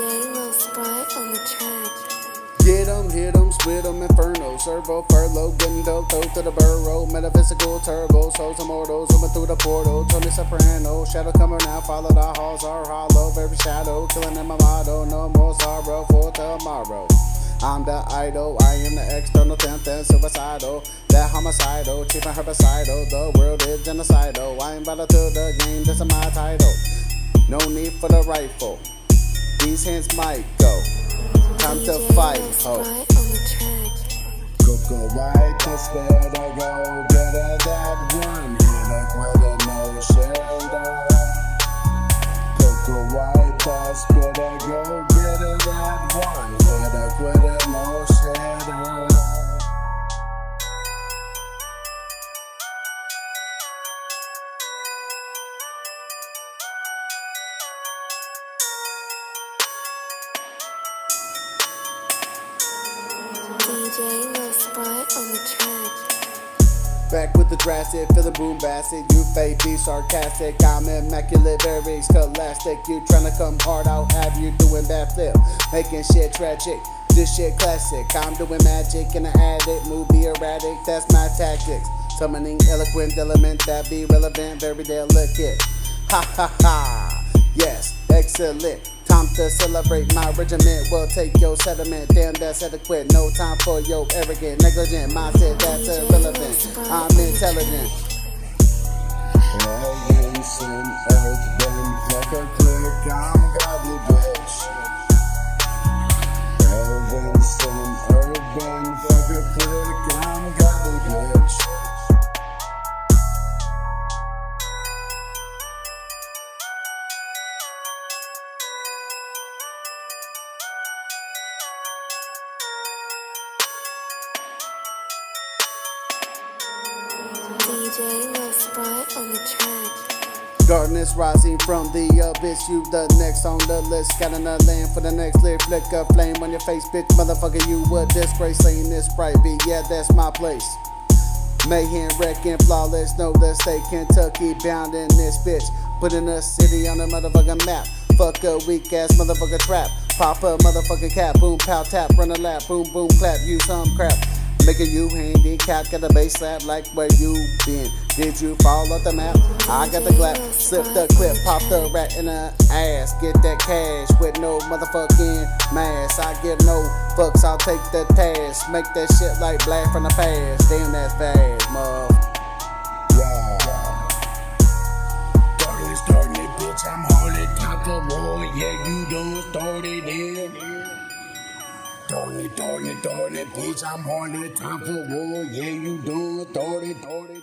on the track. Get 'em, hit 'em, split 'em, inferno, servo, furlough, dope, toe to the burrow, metaphysical turbo, souls immortals, zooming through the portal, Tony Soprano, shadow coming out, follow the halls are hollow, very shadow, killing in my motto, no more sorrow for tomorrow. I'm the idol, I am the external tempting, suicidal, that homicidal, cheap and herbicidal, the world is genocidal, I am better to the game, this is my title. No need for the rifle, these hands might go. Time to fight, ho. Sprite on the track. Coco White, better go better that one. Hit a Back with the drastic, feel the boom bastard. You fake be sarcastic. I'm immaculate, very scholastic. You tryna come hard, I'll have you doing bad backflip. Making shit tragic. This shit classic. I'm doing magic in the attic, movie erratic. That's my tactics. Summoning eloquent element that be relevant, very delicate. Ha ha ha. Yes, excellent. Time to celebrate my regiment. Will take your sediment. Damn, that's adequate. No time for your arrogant, negligent mindset. That's irrelevant. I'm intelligent. Earth, fuck a DJ the track. Darkness rising from the abyss. You the next on the list. Got another land for the next lit. Flick a flame on your face, bitch. Motherfucker, you a disgrace. Saying this bright beat. Yeah, that's my place. Mayhem wrecking flawless. Know the state Kentucky bound in this bitch. Putting the city on the motherfucking map. Fuck a weak ass motherfucker trap. Pop a motherfucking cap. Boom, pow, tap. Run a lap. Boom, boom, clap. You some crap. Making you handicap. Got a bass slap like where you been. Did you fall off the map? I got the clap. Slip the clip. Pop the rat in the ass. Get that cash with no motherfucking mask. I give no fucks. I'll take the task. Make that shit like black from the past. Damn, that's fast. Yeah. Bitch, I'm hardly top of war. Yeah, you done started it. Darn it, darn it, bitch, I'm hardly top of war. Yeah, you done started, started.